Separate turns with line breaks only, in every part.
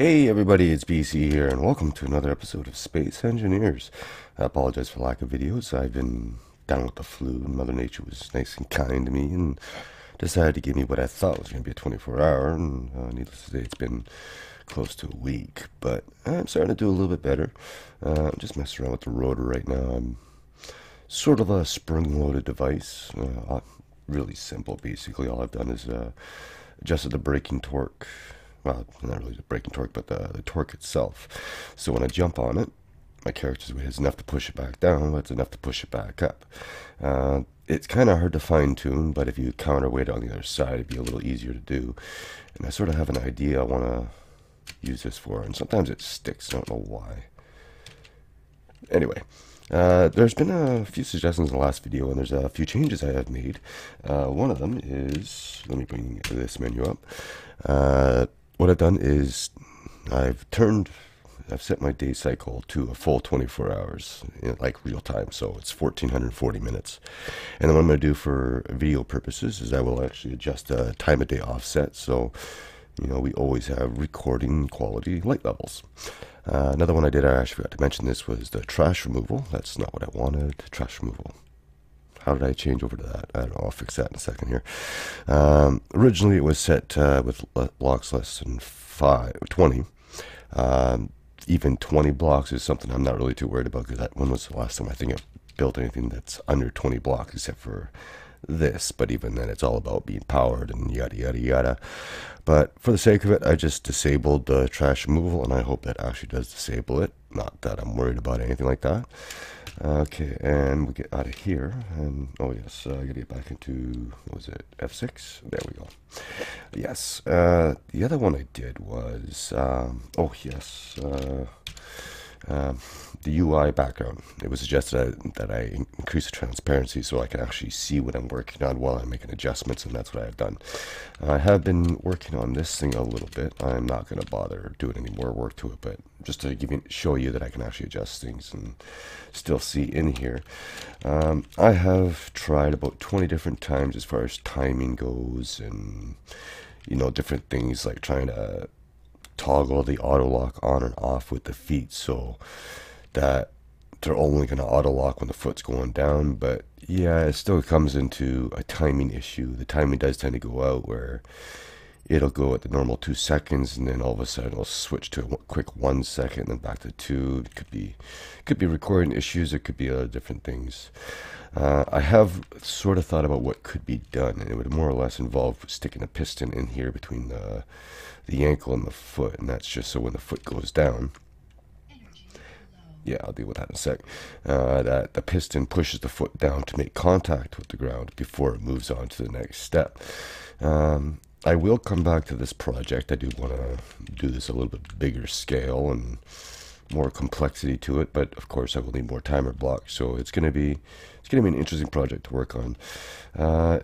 Hey everybody, it's BC here, and welcome to another episode of Space Engineers. I apologize for lack of videos. I've been down with the flu, and Mother Nature was nice and kind to me, and decided to give me what I thought was going to be a 24 hour, and uh, needless to say, it's been close to a week, but I'm starting to do a little bit better. Uh, I'm just messing around with the rotor right now. I'm sort of a spring-loaded device, uh, really simple, basically. All I've done is uh, adjusted the braking torque well, not really the braking torque, but the, the torque itself. So when I jump on it, my character's weight is enough to push it back down, but it's enough to push it back up. Uh, it's kind of hard to fine tune, but if you counterweight on the other side, it'd be a little easier to do. And I sort of have an idea I want to use this for, and sometimes it sticks. I don't know why. Anyway, uh, there's been a few suggestions in the last video, and there's a few changes I have made. Uh, one of them is, let me bring this menu up. What I've done is I've turned, I've set my day cycle to a full 24 hours, like real time. So it's 1440 minutes. And then what I'm going to do for video purposes is I will actually adjust a time of day offset. So, you know, we always have recording quality light levels. Uh, another one I did, I actually forgot to mention this, was the trash removal. That's not what I wanted, trash removal. How did I change over to that? I don't know. I'll fix that in a second here. Um, originally, it was set uh, with blocks less than five, 20. Um, even 20 blocks is something I'm not really too worried about because that when was the last time I think I built anything that's under 20 blocks except for this. But even then, it's all about being powered and yada yada yada. But for the sake of it, I just disabled the trash removal, and I hope that actually does disable it. Not that I'm worried about anything like that. Okay, and we get out of here, and oh yes, uh, I gotta get back into, what was it, F6? There we go. Yes, uh, the other one I did was, um, oh yes, uh, um, the UI background. It was suggested that I increase the transparency so I can actually see what I'm working on while I'm making adjustments, and that's what I've done. I have been working on this thing a little bit. I'm not going to bother doing any more work to it, but just to give you, show you that I can actually adjust things and still see in here. Um, I have tried about 20 different times as far as timing goes and, you know, different things like trying to toggle the auto lock on and off with the feet so that they're only going to auto lock when the foot's going down. But yeah, it still comes into a timing issue. The timing does tend to go out where it'll go at the normal two seconds and then all of a sudden it'll switch to a quick one second and then back to two. It could be, could be recording issues. It could be other different things. Uh, I have sort of thought about what could be done, and it would more or less involve sticking a piston in here between the the ankle and the foot, and that's just so when the foot goes down. Yeah, I'll deal with that in a sec. Uh, that the piston pushes the foot down to make contact with the ground before it moves on to the next step. Um, I will come back to this project. I do want to do this a little bit bigger scale and more complexity to it, but of course I will need more time timer blocks. So it's going to be it's going to be an interesting project to work on. Uh,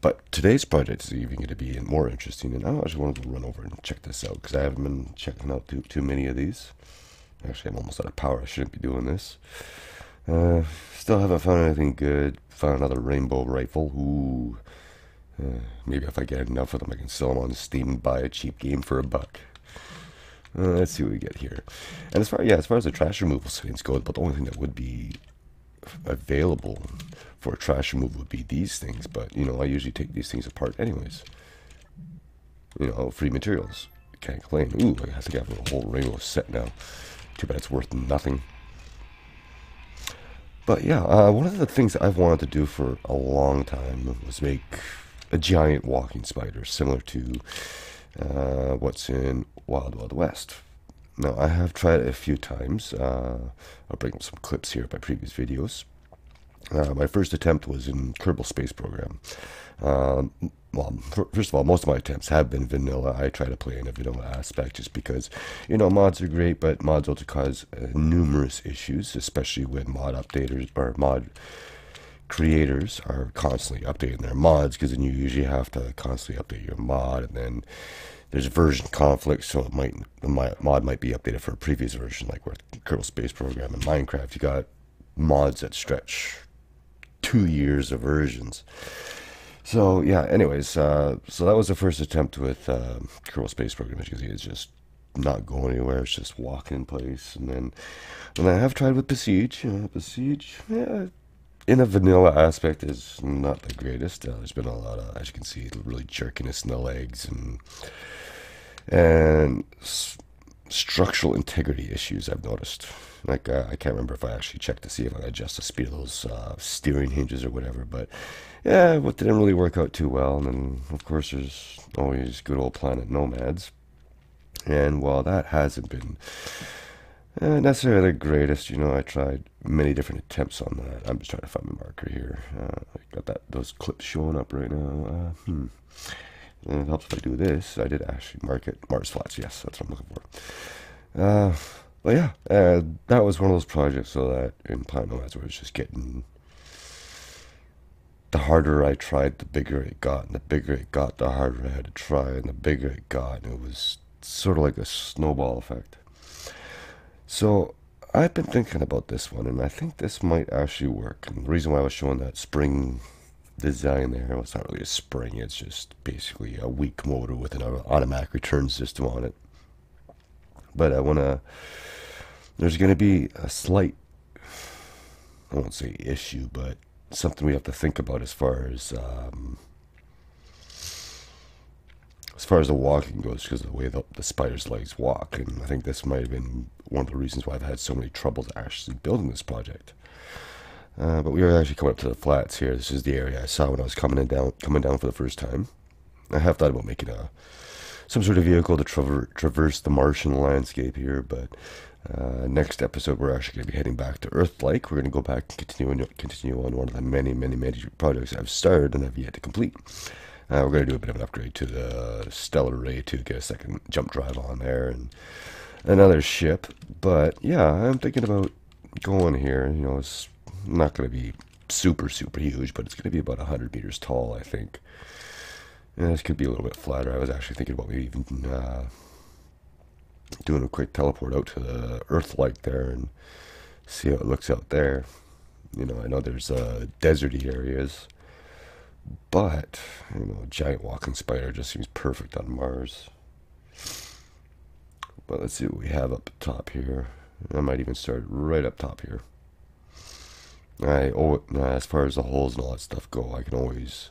but today's project is even going to be more interesting, and I just wanted to run over and check this out because I haven't been checking out too too many of these. Actually, I'm almost out of power. I shouldn't be doing this. Uh, still haven't found anything good. Found another rainbow rifle. Ooh. Uh, maybe if I get enough of them, I can sell them on Steam and buy a cheap game for a buck. Uh, let's see what we get here. And as far yeah, as far as the trash removal settings go, but the only thing that would be available for trash removal would be these things. But you know, I usually take these things apart anyways. You know, free materials. Can't complain. Ooh, I have to get a whole rainbow set now. Too bad it's worth nothing. But yeah, uh, one of the things I've wanted to do for a long time was make a giant walking spider, similar to uh, what's in Wild Wild West. Now, I have tried it a few times. Uh, I'll bring some clips here of my previous videos. Uh, my first attempt was in Kerbal Space Program. Um, well, first of all, most of my attempts have been vanilla. I try to play in a vanilla aspect just because, you know, mods are great, but mods also cause uh, numerous issues, especially when mod updaters or mod creators are constantly updating their mods because then you usually have to constantly update your mod and then there's version conflict so it might the mod might be updated for a previous version like with Kerbal Space Program and Minecraft you got mods that stretch two years of versions so yeah anyways uh, so that was the first attempt with uh, Kerbal Space Program see it's just not going anywhere. It's just walking in place. And then, and I have tried with Besiege. You know, Besiege, yeah, in a vanilla aspect is not the greatest. Uh, there's been a lot of, as you can see, really jerkiness in the legs and and s- structural integrity issues. I've noticed. Like uh, I can't remember if I actually checked to see if I adjust the speed of those uh, steering hinges or whatever, but yeah, what didn't really work out too well. And then of course there's always good old Planet Nomads, and while that hasn't been uh, necessarily the greatest, you know, I tried many different attempts on that. I'm just trying to find my marker here. Uh, I got that those clips showing up right now. Uh, hmm. And it helps if I do this. I did actually mark it. Mars Flats, yes, that's what I'm looking for. Uh, but yeah, uh, that was one of those projects so that in Planet Nomads where it's just getting the harder I tried, the bigger it got, and the bigger it got, the harder I had to try, and the bigger it got, and it was sort of like a snowball effect. So I've been thinking about this one, and I think this might actually work. And the reason why I was showing that spring design there, well, it's not really a spring, it's just basically a weak motor with an automatic return system on it. But I want to, there's going to be a slight, I won't say issue, but something we have to think about as far as um, as far as the walking goes, because of the way the, the spider's legs walk, and I think this might have been one of the reasons why I've had so many troubles actually building this project. Uh, but we are actually coming up to the flats here. This is the area I saw when I was coming in down, coming down for the first time. I have thought about making a some sort of vehicle to traver traverse the Martian landscape here, but uh, next episode we're actually going to be heading back to Earth-like. We're going to go back and continue continue on one of the many, many, many projects I've started and have yet to complete. Uh, we're going to do a bit of an upgrade to the Stellar Ray to get a second jump drive on there and another ship. But yeah, I'm thinking about going here. You know, it's not going to be super, super huge, but it's going to be about 100 meters tall, I think. And this could be a little bit flatter. I was actually thinking about maybe even uh, doing a quick teleport out to the Earth-like there and see how it looks out there. You know, I know there's uh, deserty areas but, you know, a giant walking spider just seems perfect on Mars. But let's see what we have up top here. I might even start right up top here. I oh, as far as the holes and all that stuff go, I can always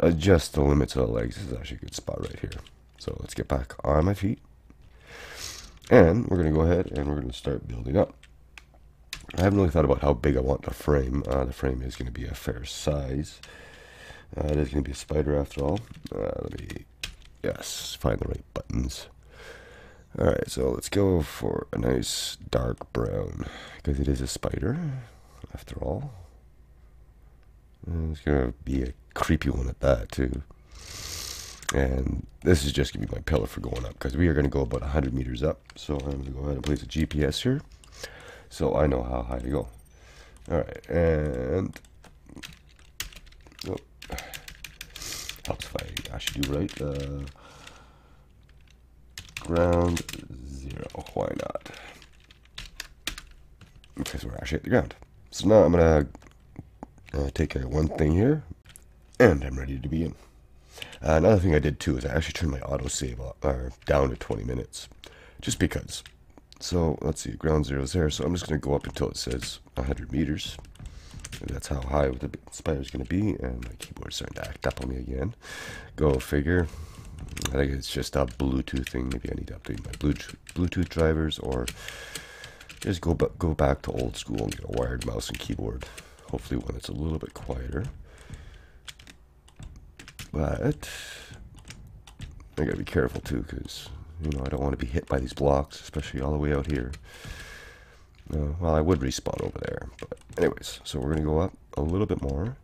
adjust the limits of the legs. This is actually a good spot right here. So let's get back on my feet. And we're going to go ahead and we're going to start building up. I haven't really thought about how big I want the frame. Uh, the frame is going to be a fair size. Uh, it is going to be a spider after all. Uh, let me, yes, find the right buttons. Alright, so let's go for a nice dark brown, because it is a spider, after all. And it's going to be a creepy one at that, too. And this is just going to be my pillar for going up, because we are going to go about 100 meters up. So I'm going to go ahead and place a GPS here, so I know how high to go. Alright, and... Oh, helps if I actually do right. Uh, ground zero. Why not? So we're actually at the ground. So now I'm gonna uh, take care of one thing here, and I'm ready to begin. Uh, another thing I did too is I actually turned my autosave uh, down to 20 minutes, just because. So let's see, ground zero is there. So I'm just gonna go up until it says 100 meters. That's how high the spider's going to be. And my keyboard's starting to act up on me again. Go figure. I think it's just a Bluetooth thing. Maybe I need to update my Bluetooth drivers or just go, go back to old school and get a wired mouse and keyboard. Hopefully when it's a little bit quieter. But I gotta be careful too because, you know, I don't want to be hit by these blocks, especially all the way out here. Uh, well, I would respawn over there, but anyways, so we're going to go up a little bit more.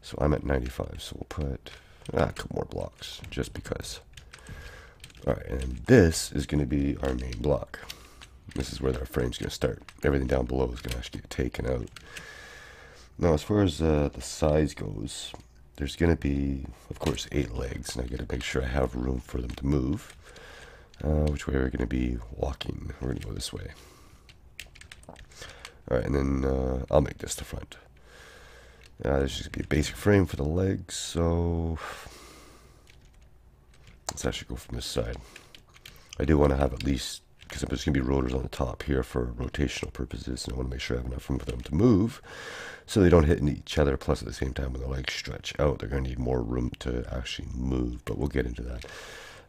So I'm at 95, so we'll put ah, a couple more blocks, just because. Alright, and this is going to be our main block. This is where our frame's going to start. Everything down below is going to actually get taken out. Now, as far as uh, the size goes, there's going to be, of course, eight legs, and I got to make sure I have room for them to move. Uh, which way are we going to be walking? We're going to go this way. Alright, and then uh, I'll make this the front. Uh, there's just going to be a basic frame for the legs, so let's actually go from this side. I do want to have at least, because there's going to be rotors on the top here for rotational purposes, and I want to make sure I have enough room for them to move so they don't hit each other. Plus, at the same time, when the legs stretch out, they're going to need more room to actually move, but we'll get into that.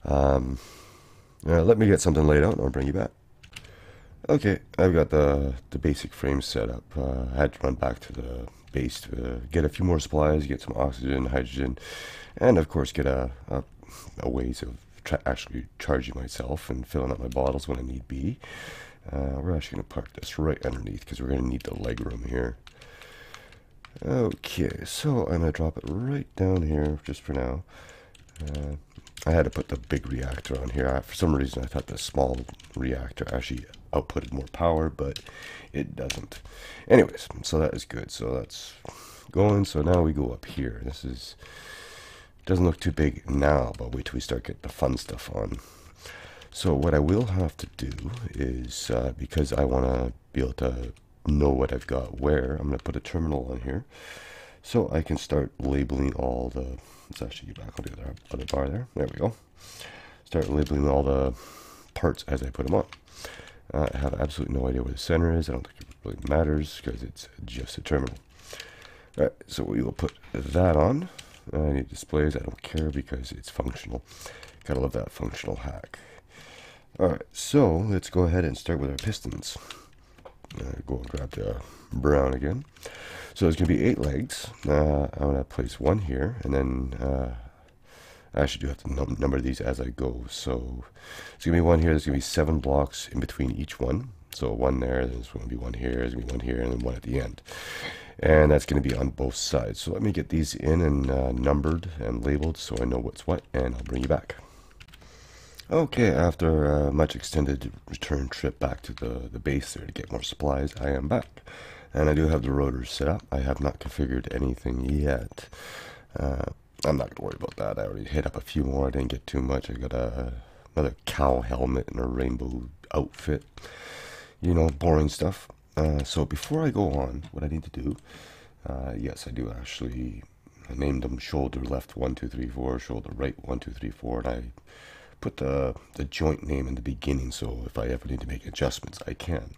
Um, uh, let me get something laid out and I'll bring you back. Okay, I've got the, the basic frame set up. Uh, I had to run back to the base to get a few more supplies, get some oxygen, hydrogen, and of course get a, a, a ways of actually charging myself and filling up my bottles when I need be. Uh, we're actually going to park this right underneath because we're going to need the leg room here. Okay, so I'm going to drop it right down here just for now. I had to put the big reactor on here. I, for some reason, I thought the small reactor actually outputted more power, but it doesn't. Anyways, so that is good. So that's going. So now we go up here. This is doesn't look too big now, but wait till we start getting the fun stuff on. So what I will have to do is, uh, because I want to be able to know what I've got where, I'm going to put a terminal on here. So I can start labeling all the, let's actually get back on the other, other bar there. There we go. Start labeling all the parts as I put them on. Uh, I have absolutely no idea where the center is. I don't think it really matters because it's just a terminal. All right, so we will put that on. I need displays. I don't care because it's functional. Gotta love that functional hack. Alright, so let's go ahead and start with our pistons. Uh, go and grab the brown again. So there's going to be eight legs. Uh, I'm going to place one here, and then uh, I actually do have to num number these as I go. So there's going to be one here. There's going to be seven blocks in between each one. So one there, there's going to be one here, there's going to be one here, and then one at the end. And that's going to be on both sides. So let me get these in and uh, numbered and labeled so I know what's what, and I'll bring you back. Okay, after a much extended return trip back to the, the base there to get more supplies, I am back. And I do have the rotors set up. I have not configured anything yet. Uh, I'm not going to worry about that. I already hit up a few more. I didn't get too much. I got a, another cow helmet and a rainbow outfit. You know, boring stuff. Uh, so before I go on, what I need to do, uh, yes, I do actually, I named them shoulder left 1, 2, 3, 4, shoulder right 1, 2, 3, 4, and I put the, the joint name in the beginning so if I ever need to make adjustments, I can.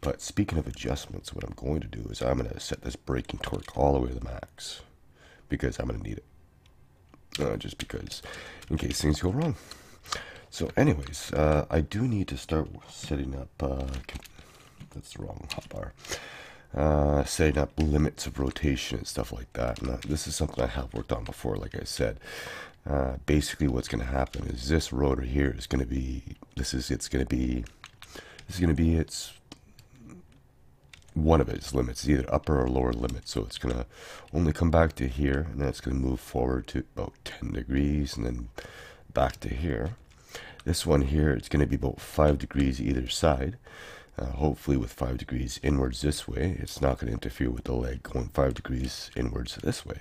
But speaking of adjustments, what I'm going to do is I'm going to set this braking torque all the way to the max because I'm going to need it. Uh, just because, in case things go wrong. So anyways, uh, I do need to start setting up, uh, that's the wrong hotbar, uh, setting up limits of rotation and stuff like that. Uh, this is something I have worked on before, like I said. Uh, basically what's going to happen is this rotor here is going to be, this is, it's going to be, this is going to be its one of its limits, either upper or lower limit. So it's going to only come back to here, and then it's going to move forward to about 10 degrees, and then back to here. This one here, it's going to be about 5 degrees either side. Uh, hopefully with 5 degrees inwards this way, it's not going to interfere with the leg going 5 degrees inwards this way.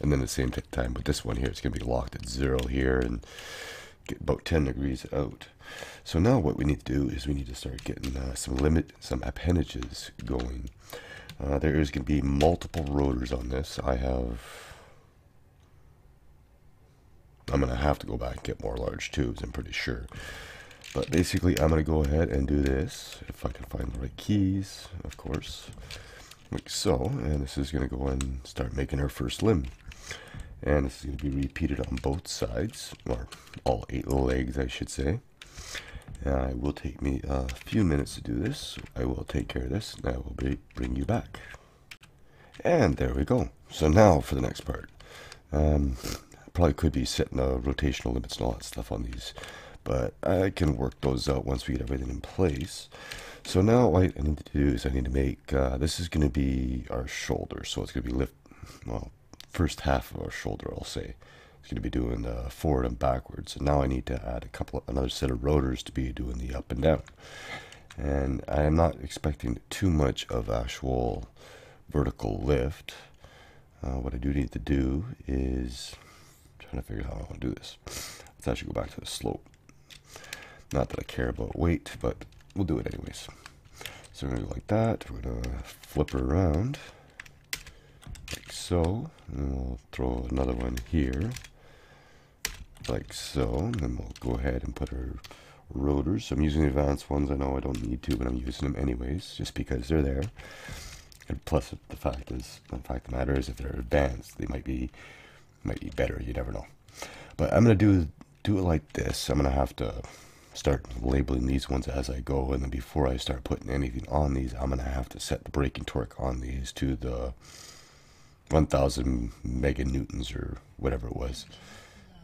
And then at the same time with this one here, it's going to be locked at 0 here and get about 10 degrees out. So now what we need to do is we need to start getting uh, some limit, some appendages going. Uh, there is going to be multiple rotors on this. I have... I'm going to have to go back and get more large tubes, I'm pretty sure. But basically, I'm going to go ahead and do this, if I can find the right keys, of course, like so. And this is going to go and start making her first limb. And this is going to be repeated on both sides, or all eight legs, I should say. Uh, it will take me a few minutes to do this. I will take care of this, and I will be, bring you back. And there we go. So now for the next part. Um, probably could be setting the rotational limits and all that stuff on these, but I can work those out once we get everything in place. So now what I need to do is I need to make, uh, this is going to be our shoulder, so it's going to be lift, well, first half of our shoulder, I'll say. It's going to be doing the forward and backwards. And now I need to add a couple of, another set of rotors to be doing the up and down. And I am not expecting too much of actual vertical lift. Uh, what I do need to do is I'm trying to figure out how I want to do this. Let's actually go back to the slope. Not that I care about weight, but we'll do it anyways. So we're to go like that. We're to flip her around like so. And we'll throw another one here like so. And then we'll go ahead and put our rotors. I'm using advanced ones. I know I don't need to, but I'm using them anyways, just because they're there. And plus, the fact is, the fact of the matter is, if they're advanced, they might be might be better. You never know. But I'm gonna do do it like this. I'm gonna have to start labeling these ones as I go, and then before I start putting anything on these, I'm gonna have to set the braking torque on these to the 1,000 meganewtons or whatever it was,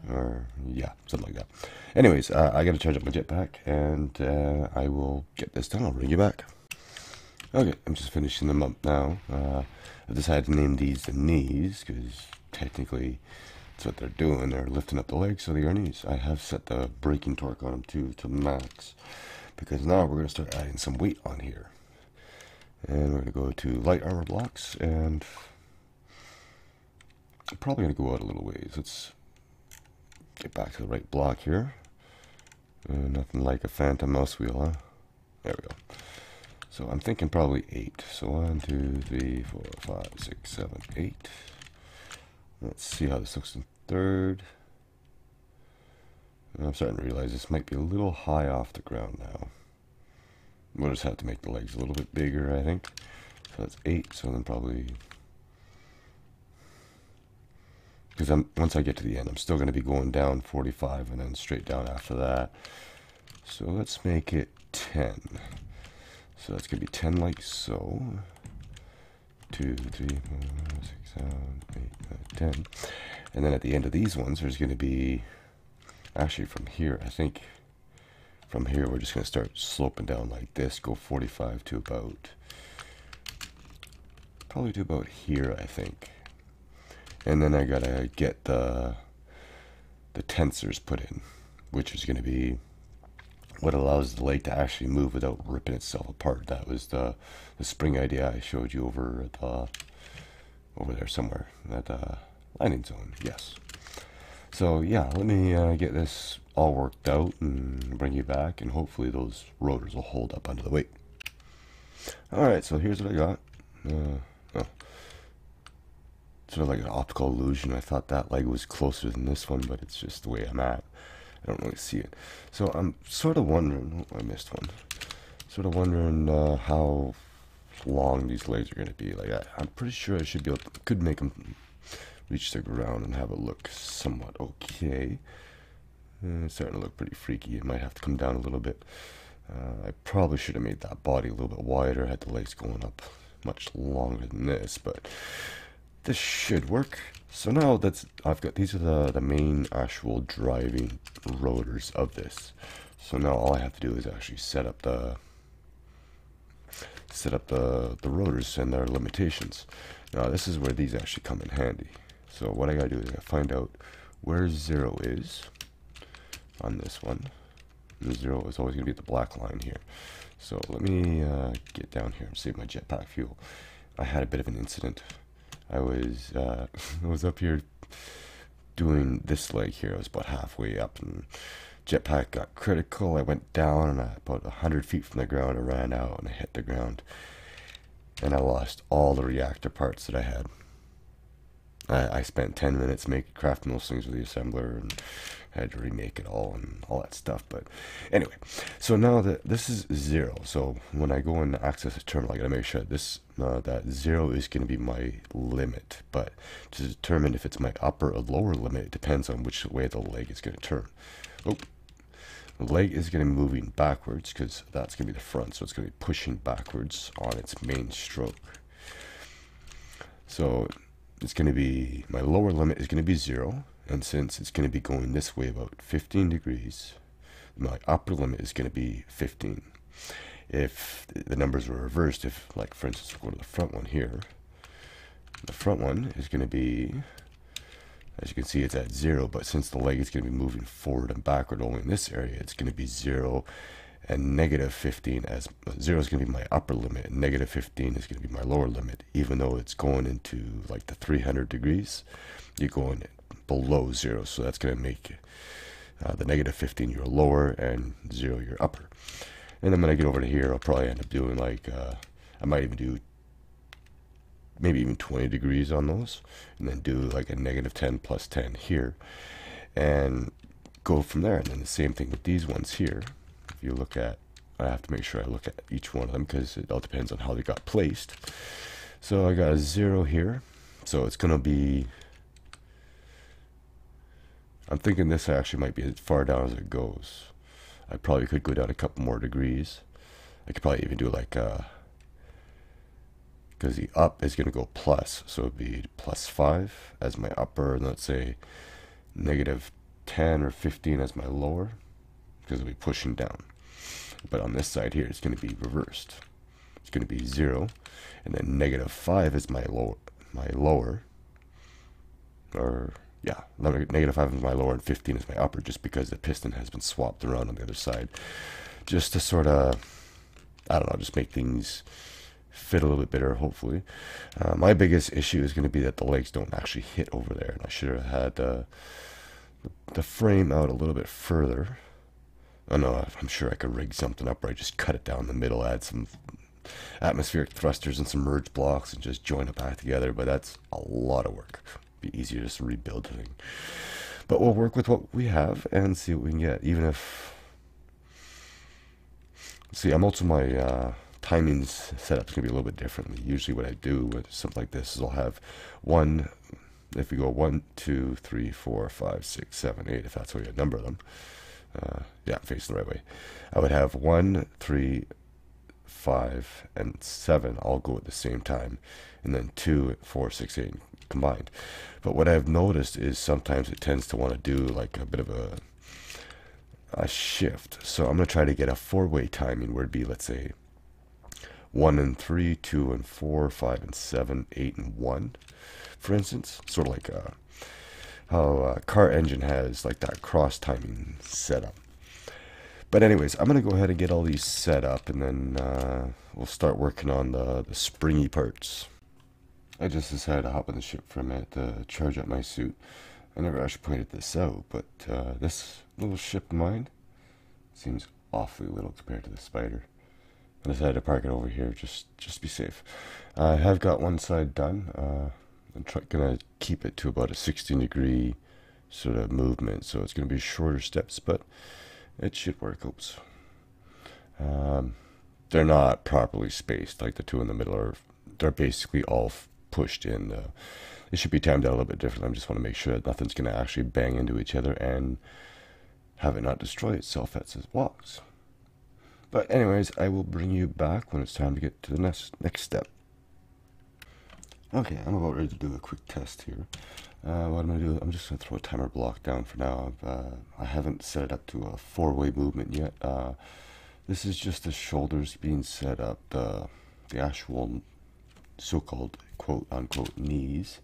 or yeah, something like that. Anyways, uh, I gotta charge up my jetpack, and uh, I will get this done. I'll bring you back. Okay, I'm just finishing them up now. Uh, I decided to name these the knees because technically that's what they're doing. They're lifting up the legs so the knees. I have set the braking torque on them too to max because now we're going to start adding some weight on here. And we're going to go to light armor blocks and I'm probably going to go out a little ways. Let's get back to the right block here. Uh, nothing like a phantom mouse wheel, huh? There we go. So I'm thinking probably eight. So one, two, three, four, five, six, seven, eight. Let's see how this looks in third. I'm starting to realize this might be a little high off the ground now. We'll just have to make the legs a little bit bigger, I think. So that's eight, so then probably... Because I'm once I get to the end, I'm still going to be going down 45 and then straight down after that. So let's make it 10. So that's going to be 10 like so. 2, 3, 4, 6, 7, 8, 9, 10. And then at the end of these ones, there's going to be, actually from here, I think, from here we're just going to start sloping down like this, go 45 to about, probably to about here, I think. And then I got to get the, the tensors put in, which is going to be what allows the leg to actually move without ripping itself apart. That was the, the spring idea I showed you over at the, over there somewhere, that uh, landing zone, yes. So yeah, let me uh, get this all worked out and bring you back, and hopefully those rotors will hold up under the weight. Alright, so here's what I got. Uh, oh. Sort of like an optical illusion. I thought that leg was closer than this one, but it's just the way I'm at. I don't really see it. So I'm sort of wondering, oh, I missed one, sort of wondering uh, how long these legs are going to be. Like I, am pretty sure I should be able to, could make them reach the ground and have it look somewhat okay. Uh, it's starting to look pretty freaky. It might have to come down a little bit. Uh, I probably should have made that body a little bit wider, had the legs going up much longer than this, but this should work. So now that's I've got these are the the main actual driving rotors of this. So now all I have to do is actually set up the set up the the rotors and their limitations. Now this is where these actually come in handy. So what I gotta do is I find out where zero is on this one. And zero is always gonna be the black line here. So let me uh, get down here and save my jetpack fuel. I had a bit of an incident I was uh, I was up here doing this leg here. I was about halfway up, and jetpack got critical. I went down, and I, about hundred feet from the ground, I ran out and I hit the ground, and I lost all the reactor parts that I had. I, I spent ten minutes making crafting those things with the assembler, and had to remake it all and all that stuff. But anyway, so now that this is zero, so when I go and access a terminal, I gotta make sure this uh, that zero is going to be my limit. But to determine if it's my upper or lower limit, it depends on which way the leg is going to turn. Oh, the leg is going to be moving backwards because that's going to be the front, so it's going to be pushing backwards on its main stroke. So it's going to be my lower limit is going to be zero and since it's going to be going this way about 15 degrees, my upper limit is going to be 15. If the numbers were reversed, if, like, for instance, we'll go to the front one here, the front one is going to be, as you can see, it's at zero, but since the leg is going to be moving forward and backward only in this area, it's going to be zero and negative 15 as zero is going to be my upper limit and negative 15 is going to be my lower limit even though it's going into like the 300 degrees you're going below zero. So that's going to make uh, the negative 15 your lower and zero your upper. And then when I get over to here, I'll probably end up doing like, uh, I might even do maybe even 20 degrees on those. And then do like a negative 10 plus 10 here. And go from there. And then the same thing with these ones here. If you look at, I have to make sure I look at each one of them because it all depends on how they got placed. So I got a zero here. So it's going to be, I'm thinking this actually might be as far down as it goes. I probably could go down a couple more degrees. I could probably even do like, uh, because the up is going to go plus, so it'd be plus 5 as my upper, and let's say negative 10 or 15 as my lower, because it'll be pushing down. But on this side here, it's going to be reversed. It's going to be 0, and then negative 5 is my lower, my lower, or yeah, negative 5 is my lower and 15 is my upper, just because the piston has been swapped around on the other side. Just to sort of, I don't know, just make things fit a little bit better, hopefully. Uh, my biggest issue is going to be that the legs don't actually hit over there, and I should have had uh, the frame out a little bit further. I know, I'm sure I could rig something up where I just cut it down the middle, add some atmospheric thrusters and some merge blocks, and just join it back together, but that's a lot of work. It'd be easier just to rebuild the thing. But we'll work with what we have and see what we can get, even if... See, I'm also my... Uh, timing's is to be a little bit differently. Usually what I do with something like this is I'll have one, if we go one, two, three, four, five, six, seven, eight, if that's how you number them. Uh, yeah, facing the right way. I would have one, three, five, and seven all go at the same time. And then two, four, six, eight combined. But what I've noticed is sometimes it tends to want to do like a bit of a a shift. So I'm to try to get a four-way timing where it'd be, let's say, 1 and 3, 2 and 4, 5 and 7, 8 and 1, for instance. Sort of like uh, how a car engine has like that cross timing setup. But anyways, I'm to go ahead and get all these set up and then uh, we'll start working on the, the springy parts. I just decided to hop on the ship for a minute to charge up my suit. I never actually pointed this out, but uh, this little ship of mine seems awfully little compared to the Spider. I decided to park it over here just just to be safe. I have got one side done. Uh, I'm gonna keep it to about a 16 degree sort of movement, so it's gonna be shorter steps, but it should work. Oops. Um, they're not properly spaced, like the two in the middle are. They're basically all pushed in. Uh, it should be timed out a little bit differently. I just want to make sure that nothing's going to actually bang into each other and have it not destroy itself as it walks. But anyways, I will bring you back when it's time to get to the next next step. Okay, I'm about ready to do a quick test here. Uh, what I'm going to do, I'm just going to throw a timer block down for now. Uh, I haven't set it up to a four-way movement yet. Uh, this is just the shoulders being set up. The, the actual so-called quote-unquote knees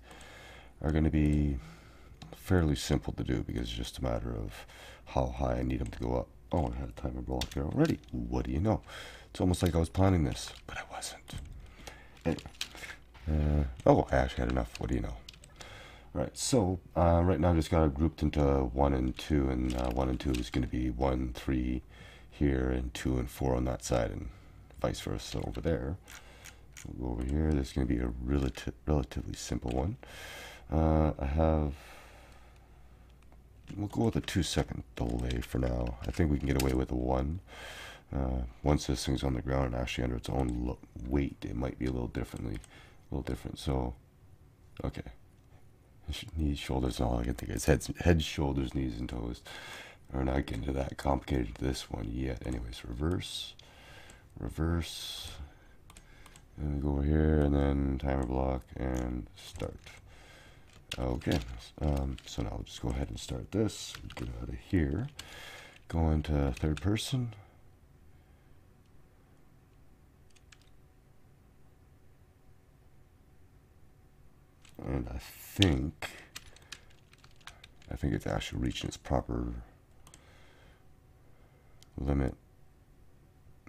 are going to be fairly simple to do because it's just a matter of how high I need them to go up. Oh, I had a timer block there already. What do you know? It's almost like I was planning this, but I wasn't. Anyway. Uh, oh, I actually had enough. What do you know? Right, so uh, right now I just got it grouped into 1 and 2, and uh, 1 and 2 is going to be 1, 3 here, and 2 and 4 on that side, and vice versa over there. We'll go over here, this is going to be a relati relatively simple one. Uh, I have We'll go with a two second delay for now. I think we can get away with a one. Uh, once this thing's on the ground and actually under its own weight, it might be a little differently, a little different. So, okay. Knees, shoulders, all I can think is heads, head, shoulders, knees, and toes. We're not getting to that complicated this one yet. Anyways, reverse, reverse, and go over here, and then timer block, and start. Okay, um, so now I'll just go ahead and start this. Get out of here. Go into third person. And I think, I think it's actually reaching its proper limit.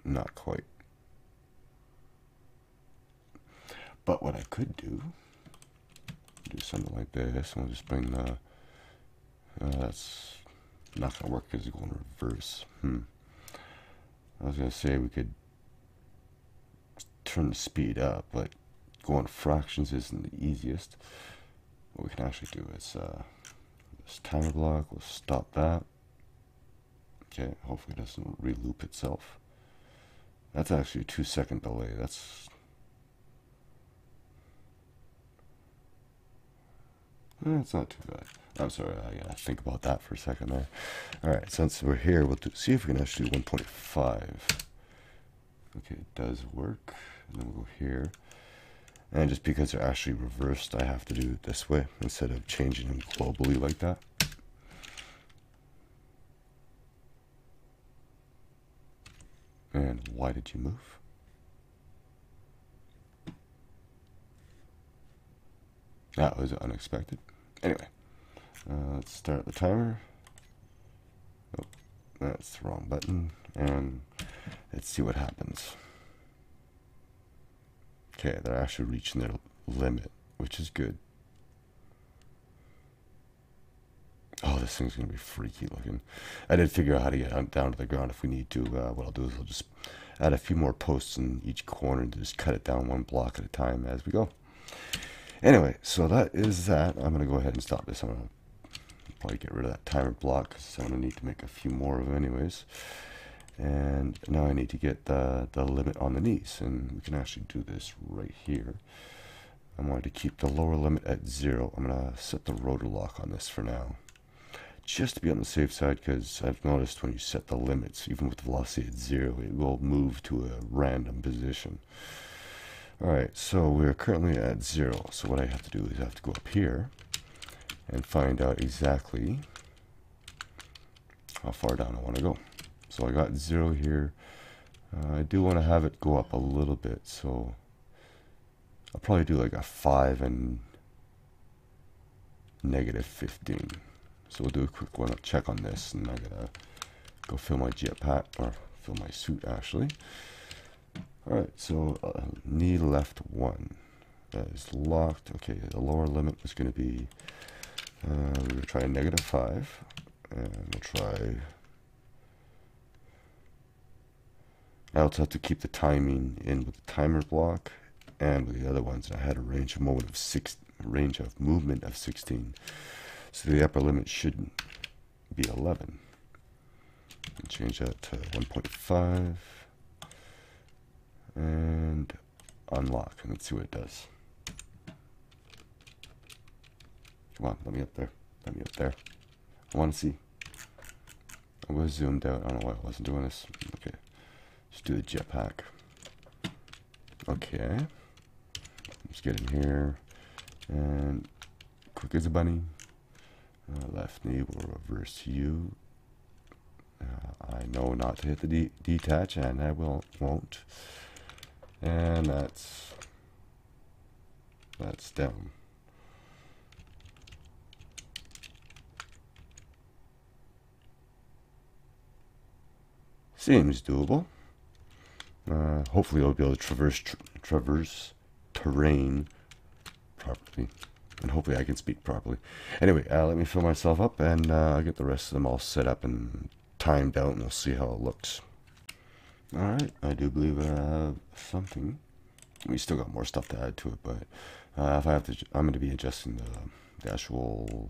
Not quite. But what I could do do something like this. And we'll just bring the, uh, that's not to work because it's going to reverse. Hmm. I was to say we could turn the speed up, but going fractions isn't the easiest. What we can actually do is uh, this timer block, we'll stop that. Okay, hopefully it doesn't reloop itself. That's actually a two second delay. That's That's not too bad. I'm sorry, I gotta think about that for a second there. Alright, since we're here, we'll do, see if we can actually do 1.5. Okay, it does work. And then we'll go here. And just because they're actually reversed, I have to do it this way instead of changing them globally like that. And why did you move? That was unexpected. Anyway, uh, let's start the timer. Oh, that's the wrong button. And let's see what happens. Okay, they're actually reaching their limit, which is good. Oh, this thing's going to be freaky looking. I did figure out how to get down to the ground if we need to. Uh, what I'll do is I'll just add a few more posts in each corner and just cut it down one block at a time as we go. Anyway, so that is that. I'm going to go ahead and stop this. I'm going to probably get rid of that timer block because I'm going to need to make a few more of them anyways. And now I need to get the, the limit on the knees. And we can actually do this right here. I wanted to keep the lower limit at zero. I'm to set the rotor lock on this for now. Just to be on the safe side because I've noticed when you set the limits, even with the velocity at zero, it will move to a random position. Alright, so we're currently at zero. So what I have to do is I have to go up here and find out exactly how far down I want to go. So I got zero here. Uh, I do want to have it go up a little bit, so I'll probably do like a 5 and negative 15. So we'll do a quick one check on this, and I gotta go fill my jetpack, or fill my suit actually. Alright, so uh, knee left 1. That is locked. Okay, the lower limit was going to be, uh, we will try negative 5, and we'll try I also have to keep the timing in with the timer block and with the other ones. I had a range of movement of six, range of movement of 16. So the upper limit should be 11. And change that to 1.5 and unlock and let's see what it does. Come on, let me up there. Let me up there. I want to see. I was zoomed out. I don't know why I wasn't doing this. Okay. Let's do the jetpack. Okay. Let's get in here. And quick as a bunny. Uh, left knee will reverse you. Uh, I know not to hit the de detach, and I will won't. And that's that's down. Seems doable. Uh, hopefully I'll be able to traverse tra traverse terrain properly. And hopefully I can speak properly. Anyway, uh, let me fill myself up and uh, I'll get the rest of them all set up and timed out and we'll see how it looks. Alright, I do believe I have something. We still got more stuff to add to it, but uh, if I have to, I'm going to be adjusting the, the actual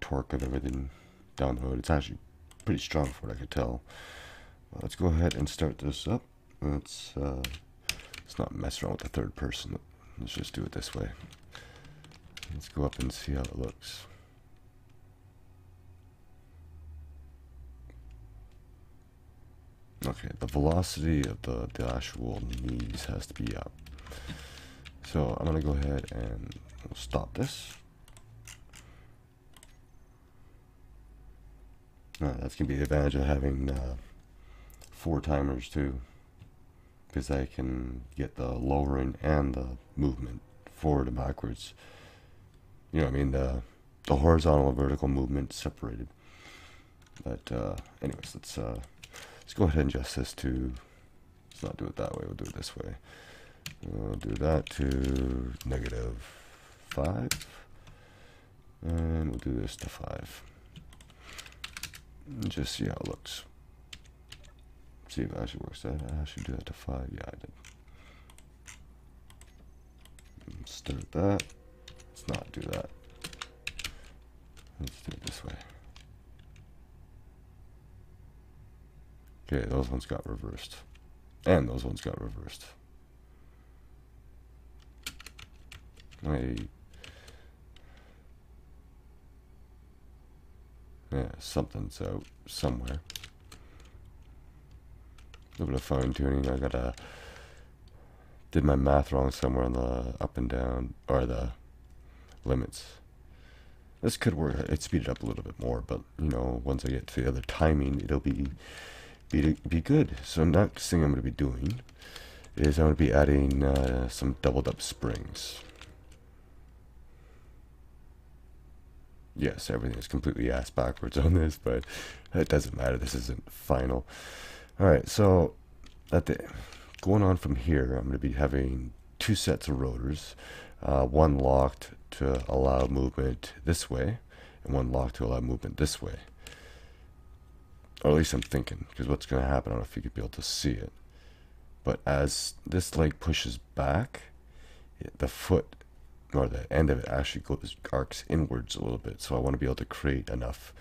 torque of everything down the road. It's actually pretty strong for what I could tell. let's go ahead and start this up. Let's, uh, let's not mess around with the third person. Let's just do it this way. Let's go up and see how it looks. Okay, the velocity of the, the actual knees has to be up. So I'm going to go ahead and stop this. That's to be the advantage of having uh, four timers too because I can get the lowering and the movement forward and backwards. You know, I mean the the horizontal and vertical movement separated. But uh, anyways, let's uh, let's go ahead and adjust this to. Let's not do it that way. We'll do it this way. We'll do that to negative five, and we'll do this to five. And just see how it looks see if it actually works. Uh, I should do that to 5. Yeah, I did. Start that. Let's not do that. Let's do it this way. Okay, those ones got reversed. And those ones got reversed. Wait. Yeah, something's out somewhere. A little bit of fine tuning. I gotta did my math wrong somewhere on the up and down or the limits. This could work. It speed it up a little bit more, but you know, once I get to the other timing, it'll be be be good. So next thing I'm going to be doing is I'm to be adding uh, some doubled up springs. Yes, everything is completely ass backwards on this, but it doesn't matter. This isn't final. All right, so at the going on from here, I'm going to be having two sets of rotors, uh, one locked to allow movement this way, and one locked to allow movement this way. Or at least I'm thinking, because what's going to happen, I don't know if you could be able to see it. But as this leg pushes back, the foot or the end of it actually goes arcs inwards a little bit. So I want to be able to create enough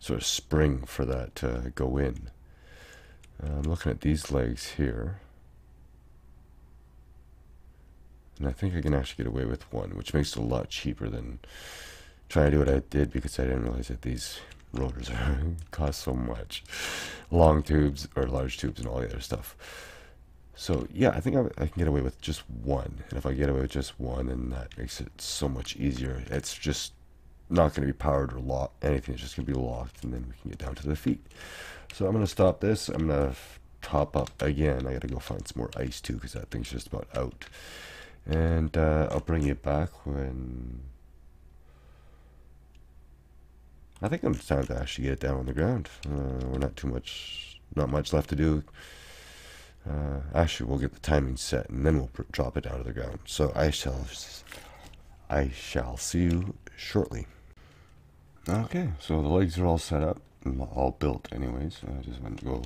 sort of spring for that to go in. Uh, I'm looking at these legs here. And I think I can actually get away with one, which makes it a lot cheaper than trying to do what I did because I didn't realize that these rotors cost so much. Long tubes or large tubes and all the other stuff. So yeah, I think I, I, can get away with just one. And if I get away with just one, then that makes it so much easier. It's just not going to be powered or locked, anything. It's just going to be locked, and then we can get down to the feet. So I'm going to stop this. I'm going to top up again. I got to go find some more ice too, because that thing's just about out and uh, I'll bring you back when I think I'm time to actually get it down on the ground. Uh, we're not too much, not much left to do. Uh, actually, we'll get the timing set and then we'll drop it down to the ground. So I shall, I shall see you shortly. Okay, so the legs are all set up, all built anyways. I just want to go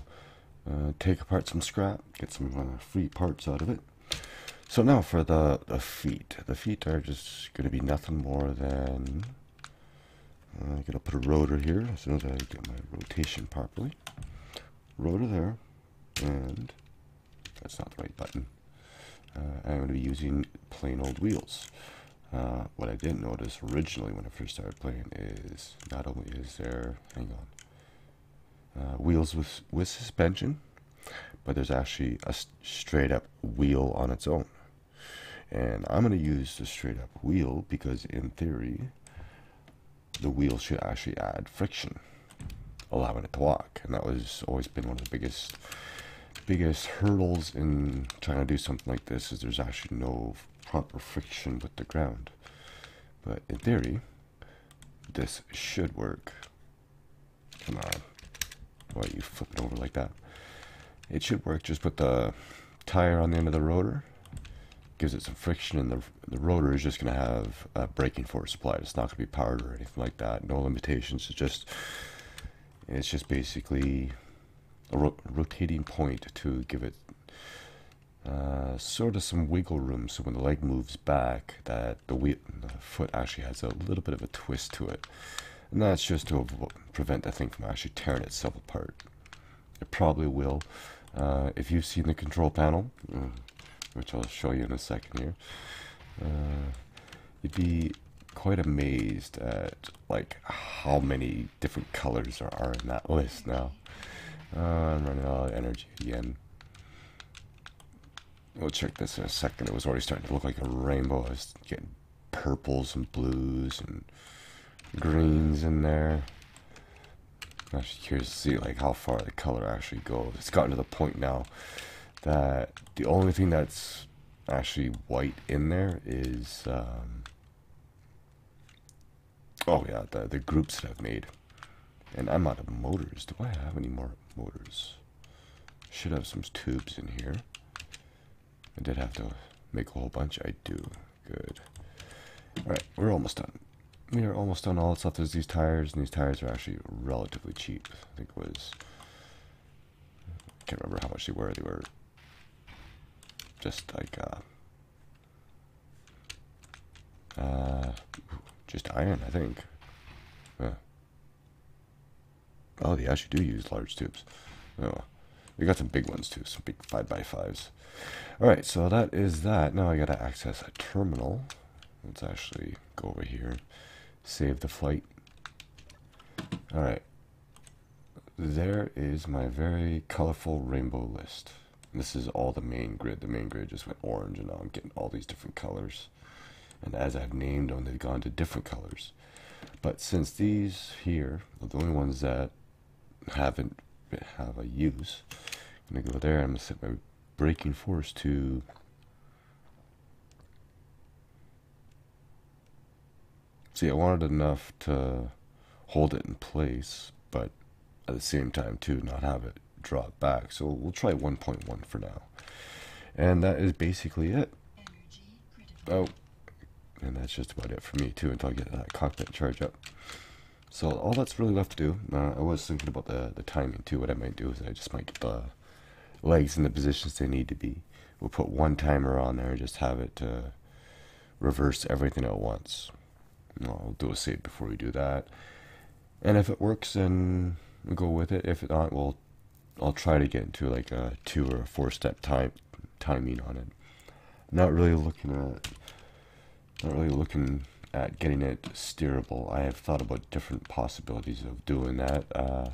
uh, take apart some scrap, get some uh, free parts out of it. So now for the, the feet. The feet are just going to be nothing more than... I'm going to put a rotor here as soon as I get my rotation properly. Rotor there. And that's not the right button. Uh, I'm going to be using plain old wheels. Uh, what I didn't notice originally when I first started playing is not only is there, hang on, uh, wheels with, with suspension, but there's actually a straight up wheel on its own. And I'm going to use the straight up wheel because in theory, the wheel should actually add friction, allowing it to walk. And that was always been one of the biggest biggest hurdles in trying to do something like this is there's actually no proper friction with the ground. But in theory, this should work. Come on. Why you flipping over like that? It should work. Just put the tire on the end of the rotor gives it some friction and the, the rotor is just going to have a braking force applied. It's not going to be powered or anything like that. No limitations. It's just it's just basically a ro rotating point to give it uh, sort of some wiggle room so when the leg moves back that the, wheel, the foot actually has a little bit of a twist to it. And that's just to prevent the thing from actually tearing itself apart. It probably will. Uh, if you've seen the control panel, uh, which I'll show you in a second here, uh, you'd be quite amazed at like how many different colors there are in that list now. Uh, I'm running out of energy again. We'll check this in a second. It was already starting to look like a rainbow. I was getting purples and blues and greens in there. I'm actually curious to see like how far the color actually goes. It's gotten to the point now that the only thing that's actually white in there is um, oh yeah the, the groups that I've made. And I'm out of motors. Do I have any more motors? Should have some tubes in here. I did have to make a whole bunch. I do. Good. Alright we're almost done we are almost done all that's left is these tires and these tires are actually relatively cheap I think it was I can't remember how much they were they were just like uh, uh, just iron, I think. Yeah. Oh, they actually do use large tubes. Oh. We got some big ones too, some big 5x5s. Alright, so that is that. Now I gotta access a terminal. Let's actually go over here, save the flight. Alright, there is my very colorful rainbow list. This is all the main grid. The main grid just went orange and now I'm getting all these different colors. And as I've named them, they've gone to different colors. But since these here are the only ones that haven't have a use, I'm to go there. I'm to set my braking force to See, I wanted enough to hold it in place, but at the same time too not have it drop back. So we'll try 1.1 for now. And that is basically it. Oh and that's just about it for me too until I get that cockpit charge up. So all that's really left to do uh, I was thinking about the the timing too. What I might do is I just might get the legs in the positions they need to be. We'll put one timer on there and just have it uh, reverse everything at once I'll do a save before we do that and if it works then we'll go with it. If not, we'll I'll try to get into like a two or a four step time timing on it. not really looking at not really looking at getting it steerable. I have thought about different possibilities of doing that. Uh,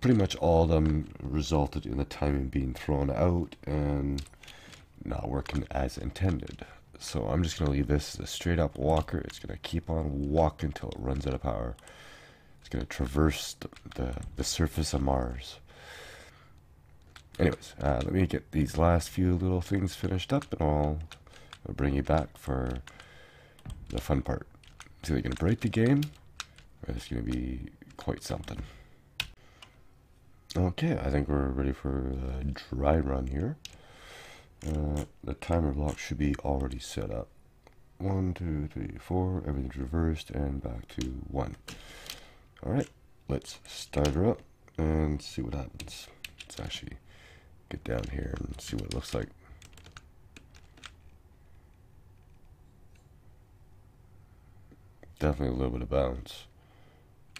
pretty much all of them resulted in the timing being thrown out and not working as intended. So I'm just going to leave this as a straight up walker. It's going to keep on walking until it runs out of power. It's going to traverse the, the, the, surface of Mars. Anyways, uh, let me get these last few little things finished up and I'll, I'll bring you back for the fun part. It's either going to break the game or it's going to be quite something. Okay, I think we're ready for a dry run here. Uh, the timer block should be already set up. One, two, three, four, everything's reversed and back to one. Alright, let's start her up and see what happens. Let's actually get down here and see what it looks like. Definitely a little bit of bounce.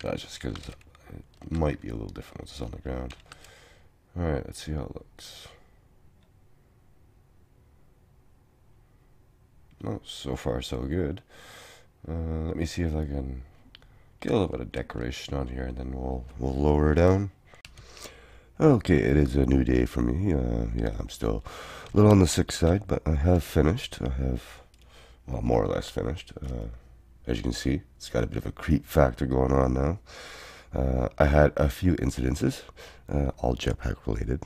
That's just because it might be a little different once it's on the ground. Alright, let's see how it looks. Oh, so far so good. Uh, let me see if I can Get a little bit of decoration on here and then we'll, we'll lower down. Okay, it is a new day for me. Uh, yeah, I'm still a little on the sick side, but I have finished. I have, well, more or less finished. Uh, as you can see, it's got a bit of a creep factor going on now. Uh, I had a few incidences, uh, all jetpack related,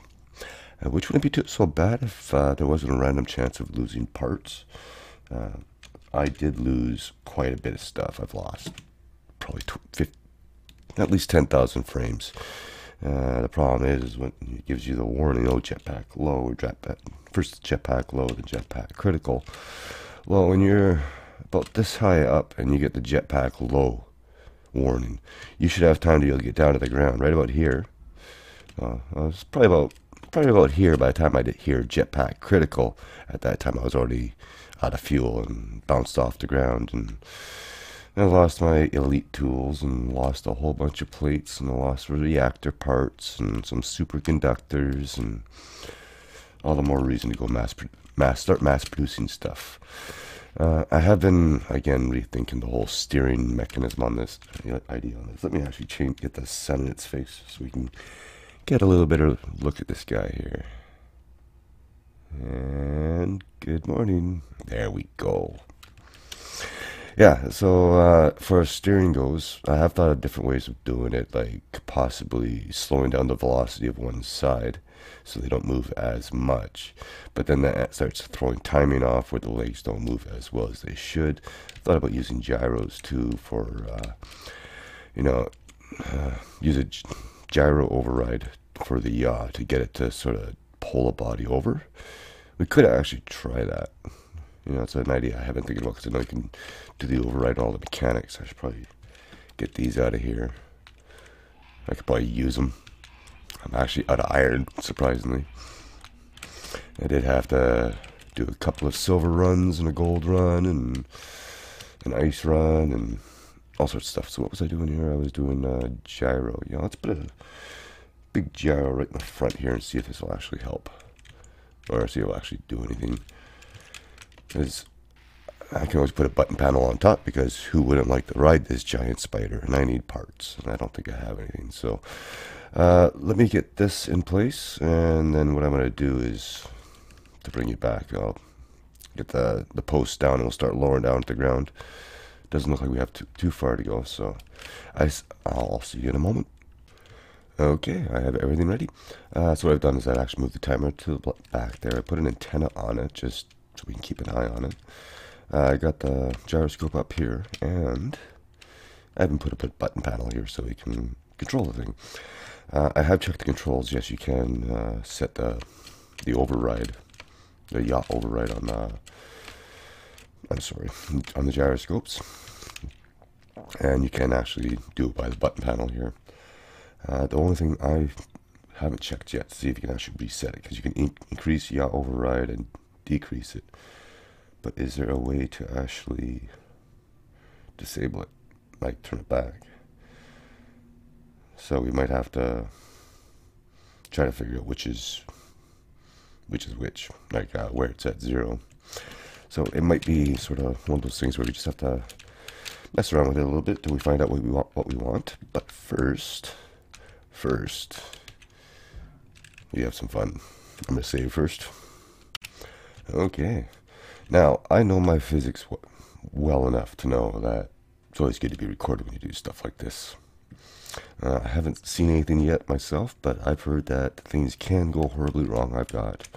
uh, which wouldn't be too, so bad if uh, there wasn't a random chance of losing parts. I did lose quite a bit of stuff. I've lost probably 50, at least 10,000 frames. Uh, the problem is, is when it gives you the warning, oh, jetpack low, jetpack, first jetpack low, then jetpack critical. Well, when you're about this high up and you get the jetpack low warning, you should have time to get down to the ground, right about here. Uh, I was probably about probably about here by the time I did hear jetpack critical. At that time, I was already out of fuel and bounced off the ground and I lost my elite tools and lost a whole bunch of plates and I lost reactor parts and some superconductors and all the more reason to go mass, mass start mass producing stuff. Uh, I have been again rethinking the whole steering mechanism on this idea on this. Let me actually change get the sun in its face so we can get a little better look at this guy here. And good morning. There we go. Yeah, so uh, for steering goes, I have thought of different ways of doing it, like possibly slowing down the velocity of one side so they don't move as much. But then that starts throwing timing off where the legs don't move as well as they should. thought about using gyros too for, uh, you know, uh, use a gyro override for the yaw to get it to sort of pull the body over. We could actually try that. You know, it's an idea I haven't thinking about because I know you can do the override and all the mechanics. I should probably get these out of here. I could probably use them. I'm actually out of iron, surprisingly. I did have to do a couple of silver runs and a gold run and an ice run and all sorts of stuff. So what was I doing here? I was doing uh, gyro. You know, let's put a big gyro right in the front here and see if this will actually help. Or see if it'll actually do anything. Because I can always put a button panel on top because who wouldn't like to ride this giant spider? And I need parts, and I don't think I have anything. So uh, let me get this in place, and then what I'm going to do is to bring it back. I'll get the the post down, and we'll start lowering down to the ground. Doesn't look like we have too, too far to go, so I, I'll see you in a moment. Okay, I have everything ready. Uh, so what I've done is I've actually moved the timer to the back there. I put an antenna on it just so we can keep an eye on it. Uh, I got the gyroscope up here, and I haven't put a button panel here so we can control the thing. Uh, I have checked the controls. Yes, you can uh, set the the override, the yaw override on the. I'm sorry, on the gyroscopes, and you can actually do it by the button panel here. Uh, the only thing I haven't checked yet to see if you can actually reset it because you can in increase yaw override and decrease it. But is there a way to actually disable it, like turn it back? So we might have to try to figure out which is which is which, like uh, where it's at zero. So it might be sort of one of those things where we just have to mess around with it a little bit till we find out what we want. What we want. But first, first, we have some fun. I'm gonna save first. Okay. Now I know my physics well enough to know that it's always good to be recorded when you do stuff like this. Uh, I haven't seen anything yet myself, but I've heard that things can go horribly wrong. I've got,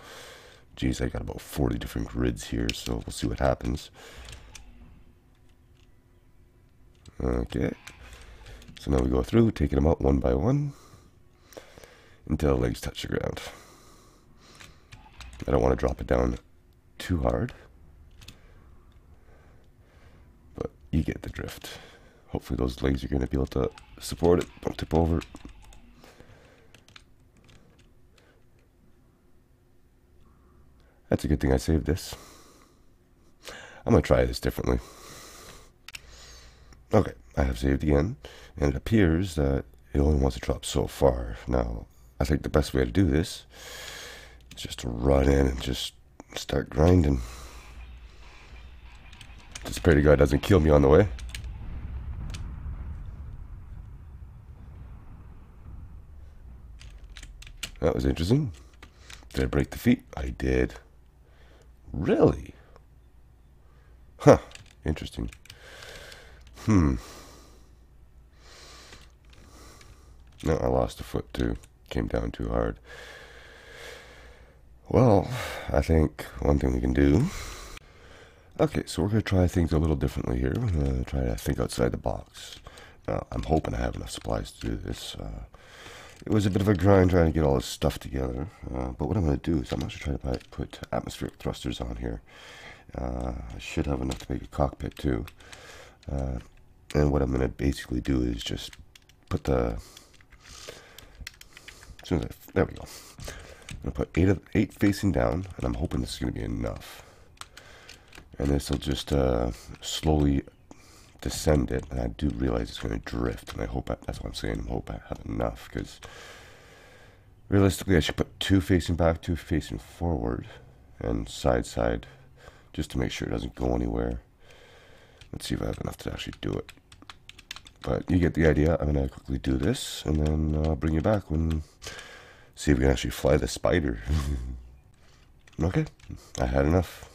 geez, I got about 40 different grids here, so we'll see what happens. Okay, so now we go through, taking them out one by one until legs touch the ground. I don't want to drop it down too hard, but you get the drift. Hopefully those legs are going to be able to support it. Don't tip over. That's a good thing I saved this. I'm going to try this differently. Okay, I have saved again. And it appears that it only wants to drop so far. Now, I think the best way to do this is just to run in and just start grinding. Just pray to God doesn't kill me on the way. That was interesting. Did I break the feet? I did. Really? Huh. Interesting. Hmm. No, I lost a foot too. Came down too hard. Well, I think one thing we can do. Okay, so we're going to try things a little differently here. We're going to try to think outside the box. Now, I'm hoping I have enough supplies to do this. Uh, it was a bit of a grind trying to get all this stuff together. Uh, but what I'm going to do is I'm going to try to put atmospheric thrusters on here. Uh, I should have enough to make a cockpit too. Uh, and what I'm going to basically do is just put the... There we go. I'm to put eight, of, eight facing down, and I'm hoping this is going to be enough. And this will just uh, slowly descend it, and I do realize it's going to drift, and I hope I, that's what I'm saying. I hope I have enough because realistically, I should put two facing back, two facing forward, and side side, just to make sure it doesn't go anywhere. Let's see if I have enough to actually do it. But you get the idea. I'm going to quickly do this, and then I'll bring you back when see if we can actually fly the spider. okay, I had enough.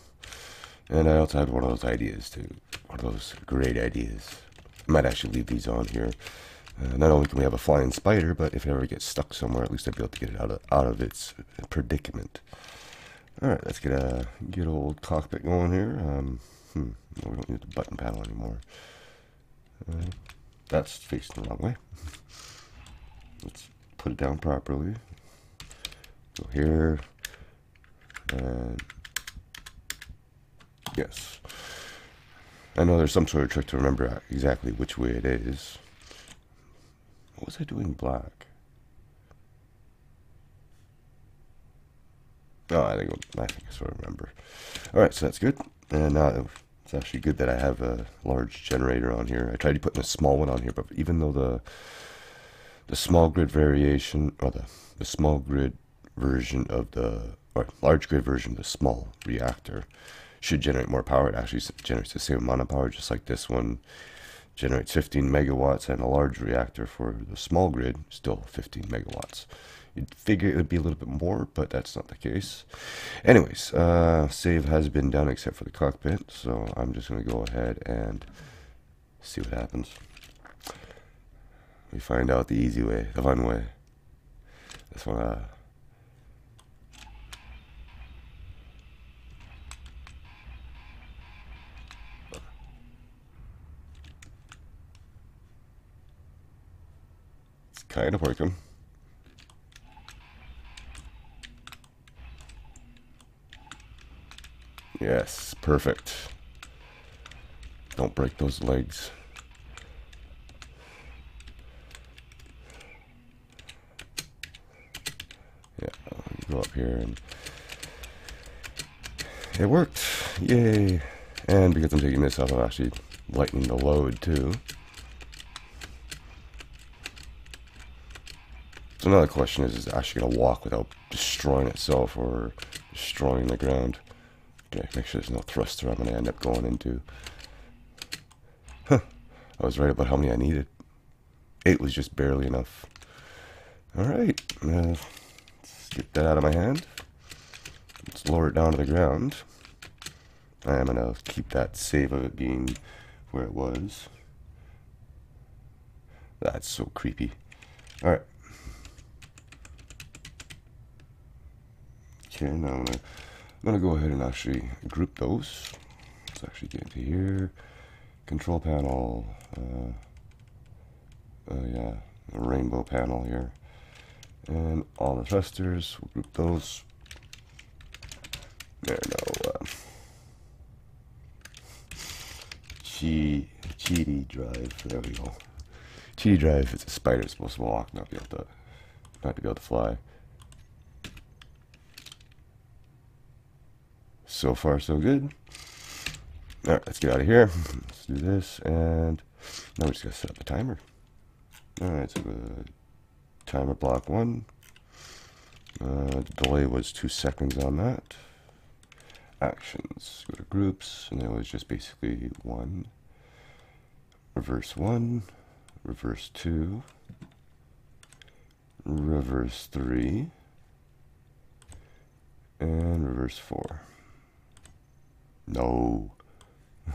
And I also had one of those ideas too. One of those great ideas. I might actually leave these on here. Uh, not only can we have a flying spider, but if it ever gets stuck somewhere, at least I'd be able to get it out of out of its predicament. All right, let's get a good old cockpit going here. Um, hmm, we don't need the button panel anymore. Uh, that's facing the wrong way. let's put it down properly. Go here, and Yes. I know there's some sort of trick to remember exactly which way it is. What was I doing black? Oh, I think I think I sort of remember. All right, so that's good. And uh, it's actually good that I have a large generator on here. I tried to put a small one on here, but even though the the small grid variation, or the, the small grid version of the, or large grid version of the small reactor should generate more power. It actually generates the same amount of power, just like this one generates 15 megawatts, and a large reactor for the small grid, still 15 megawatts. You'd figure it would be a little bit more, but that's not the case. Anyways, uh, save has been done except for the cockpit, so I'm just going to go ahead and see what happens. We find out the easy way, the fun way. This one, uh, it's kind of working. Yes, perfect. Don't break those legs. Yeah, go up here and it worked. Yay. And because I'm taking this off, I'm actually lightening the load too. So now the question is, is it actually going to walk without destroying itself or destroying the ground? Okay, make sure there's no thruster I'm going to end up going into. Huh. I was right about how many I needed. Eight was just barely enough. Alright, uh, let's get that out of my hand. Let's lower it down to the ground. I am going to keep that save of it being where it was. That's so creepy. Alright. Okay, now I'm going to going to go ahead and actually group those. Let's actually get into here. Control panel. Uh, uh, yeah, rainbow panel here. And all the thrusters, we'll group those. There, no. Uh, G, GD drive. There we go. GD drive, it's a spider, it's supposed to walk, not be able to, not to be able to fly. So far, so good. All right, let's get out of here. Let's do this, and now we just gotta set up the timer. All right, so the timer block one. Uh, the delay was two seconds on that. Actions, go to groups, and it was just basically one, reverse one, reverse two, reverse three, and reverse four. No.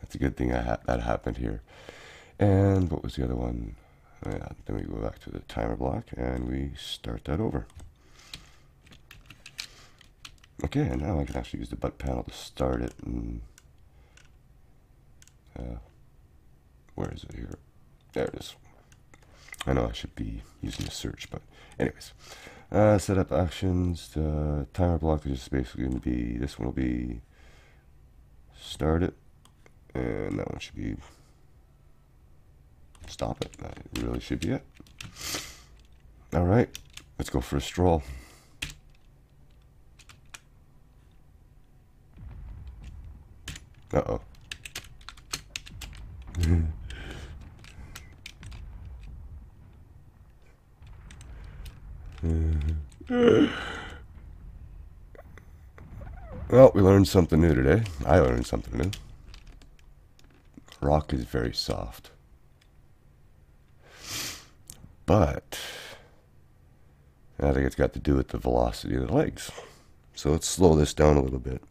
That's a good thing ha that happened here. And what was the other one? Yeah, then we go back to the timer block and we start that over. Okay, and now I can actually use the butt panel to start it. And, uh, where is it here? There it is. I know I should be using the search, but anyways. Uh, setup actions, the timer block is just basically going to be, this one will be start it, and that one should be stop it. That really should be it. Alright, let's go for a stroll. Uh-oh. well, we learned something new today. I learned something new. Rock is very soft. But I think it's got to do with the velocity of the legs. So let's slow this down a little bit.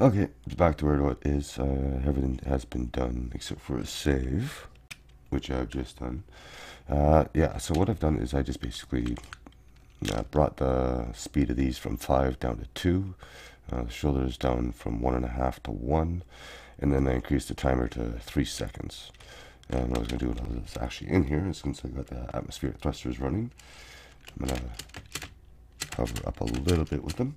Okay, back to where it is. Uh, everything has been done except for a save, which I've just done. Uh, yeah, so what I've done is I just basically uh, brought the speed of these from 5 down to 2, uh, shoulders down from 1.5 to 1, and then I increased the timer to 3 seconds. And what I was going to do when I was actually in here, since I got the atmospheric thrusters running, I'm going to hover up a little bit with them,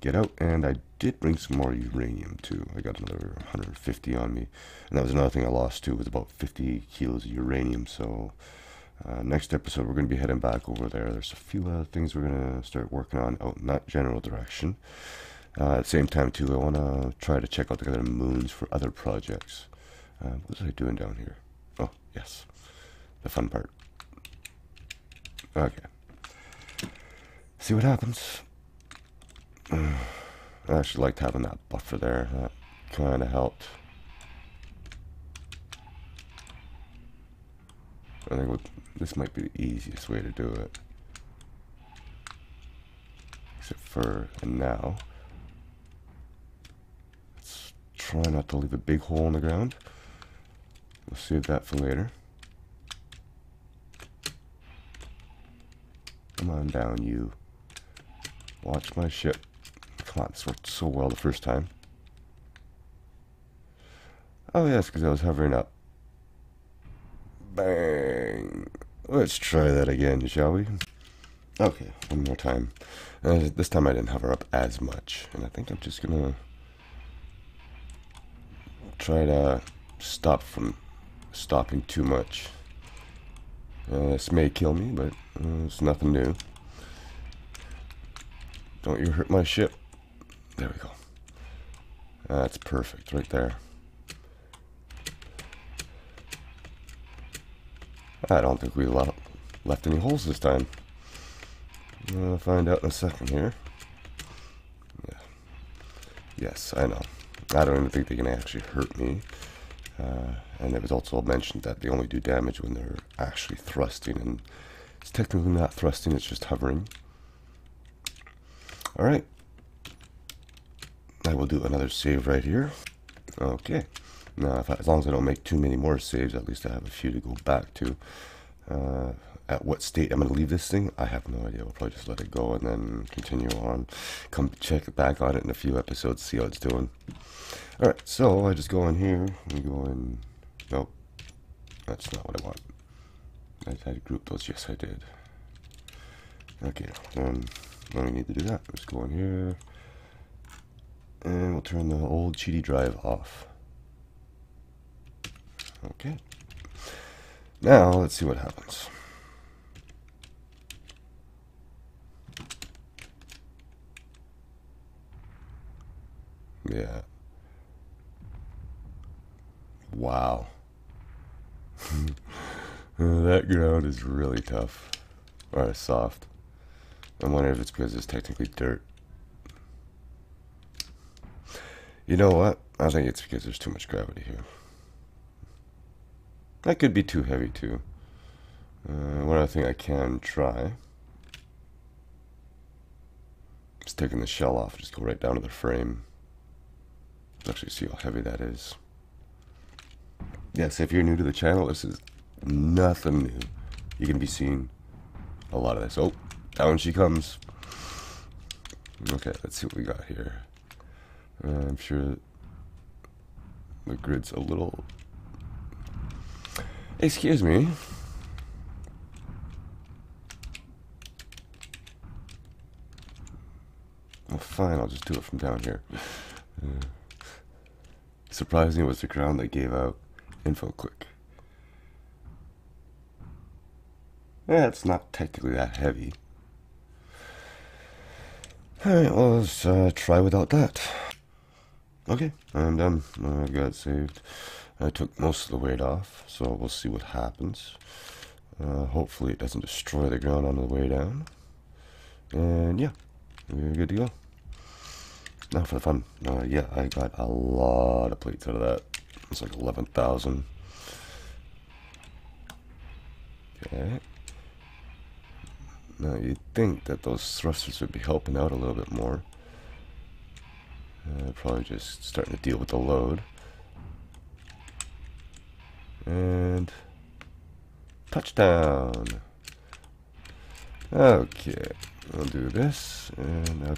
get out, and I did bring some more uranium too. I got another 150 on me, and that was another thing I lost too, was about 50 kilos of uranium, so uh, next episode, we're going to be heading back over there. There's a few other things we're going to start working on out in that general direction. Uh, at the same time, too, I want to try to check out the other moons for other projects. Uh, what was I doing down here? Oh, yes. The fun part. Okay. See what happens. I actually liked having that buffer there. That kind of helped. I think this might be the easiest way to do it. Except for and now. Let's try not to leave a big hole in the ground. We'll save that for later. Come on down, you. Watch my ship. Come on, this worked so well the first time. Oh yes, because I was hovering up. Bang! Let's try that again, shall we? Okay, one more time. Uh, this time I didn't hover up as much, and I think I'm just gonna try to stop from stopping too much. Uh, this may kill me, but uh, it's nothing new. Don't you hurt my ship. There we go. That's perfect right there. I don't think we left any holes this time. I'll find out in a second here. Yeah. Yes, I know. I don't even think they can actually hurt me. Uh, and it was also mentioned that they only do damage when they're actually thrusting, and it's technically not thrusting, it's just hovering. Alright. I will do another save right here. Okay. Now, I, as long as I don't make too many more saves, at least I have a few to go back to. Uh, at what state I'm going to leave this thing, I have no idea. We'll probably just let it go and then continue on. Come check back on it in a few episodes, see how it's doing. Alright, so I just go in here. We go in. Nope. That's not what I want. I had to group those. Yes, I did. Okay, then now we need to do that. Let's go in here. And we'll turn the old cheaty drive off. Okay. Now, let's see what happens. Yeah. Wow. that ground is really tough. Or soft. I wonder if it's because it's technically dirt. You know what? I think it's because there's too much gravity here. That could be too heavy too. Uh, one other thing I can try is taking the shell off, just go right down to the frame. Let's actually see how heavy that is. Yes, if you're new to the channel, this is nothing new. You're going to be seeing a lot of this. Oh, down she comes. Okay, let's see what we got here. Uh, I'm sure the grid's a little Excuse me. Well, fine, I'll just do it from down here. Uh, surprising was the ground that gave out info click. Yeah, it's not technically that heavy. Alright, well, let's uh, try without that. Okay, I'm done. I've got saved. I took most of the weight off, so we'll see what happens. Uh, hopefully it doesn't destroy the ground on the way down. And yeah, we're good to go. Now for the fun. Uh, yeah, I got a lot of plates out of that. It's like 11,000. Okay. Now you'd think that those thrusters would be helping out a little bit more. Uh, probably just starting to deal with the load. And touchdown. Okay, I'll do this, and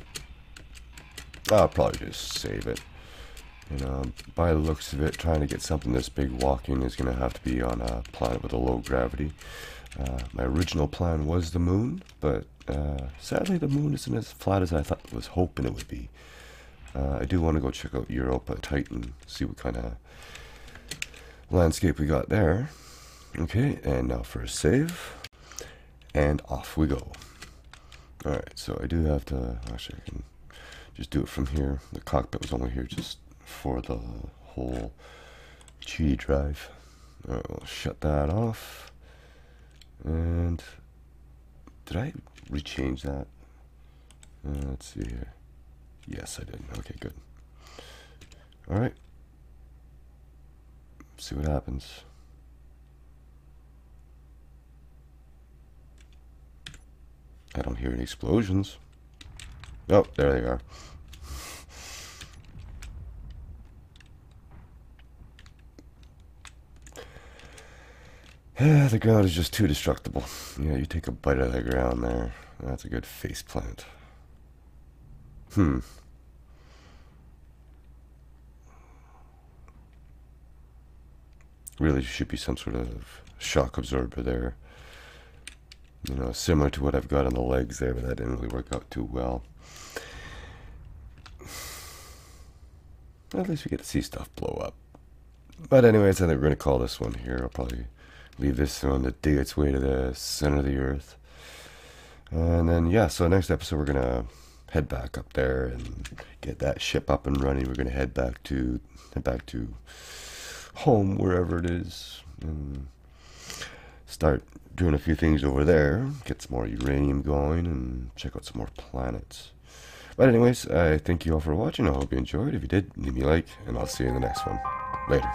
I'll, I'll probably just save it. You know, by the looks of it, trying to get something this big walking is going to have to be on a planet with a low gravity. Uh, my original plan was the moon, but uh, sadly the moon isn't as flat as I thought was hoping it would be. Uh, I do want to go check out Europa Titan, see what kind of landscape we got there. Okay, and now for a save. And off we go. Alright, so I do have to, actually I can just do it from here. The cockpit was only here just for the whole G drive. Alright, we'll shut that off. And did I rechange that? Uh, let's see here. Yes, I did. Okay, good. Alright. See what happens. I don't hear any explosions. Oh, there they are. The ground is just too destructible. Yeah, you take a bite of the ground there. That's a good face plant. Hmm. Really should be some sort of shock absorber there. You know, similar to what I've got on the legs there, but that didn't really work out too well. At least we get to see stuff blow up. But anyways, I think we're going to call this one here. I'll probably leave this one to dig its way to the center of the earth. And then, yeah, so next episode we're going to head back up there and get that ship up and running. We're going to head back to head back to home, wherever it is, and start doing a few things over there, get some more uranium going, and check out some more planets. But anyways, I thank you all for watching. I hope you enjoyed. If you did, leave me a like, and I'll see you in the next one. Later.